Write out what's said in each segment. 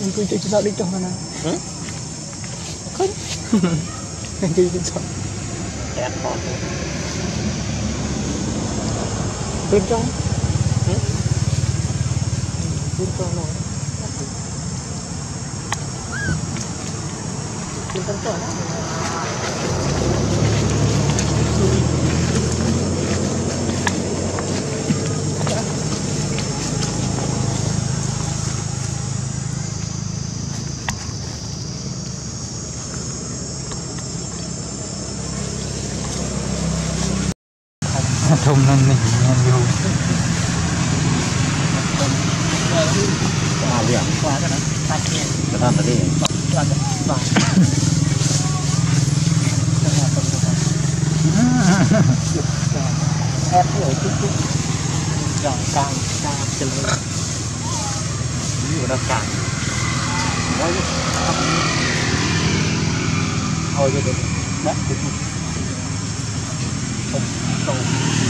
Mình cứ chơi sao đi này Hả? Không. Mình chơi chơi sao Kẹt khó Bên trong. Hả? Bên trong rồi Bên trong rồi thùng lên này nhìn vô Mà liền Qua cái đó Hai kia thân là đi Qua cái Qua Ép rồi chút chút Rồi càng càng chân lên Ví dụ nó cạn Nói chứ Thôi rồi Đấy Không Không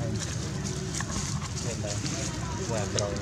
ហើយមានតែវ៉ែប្រយ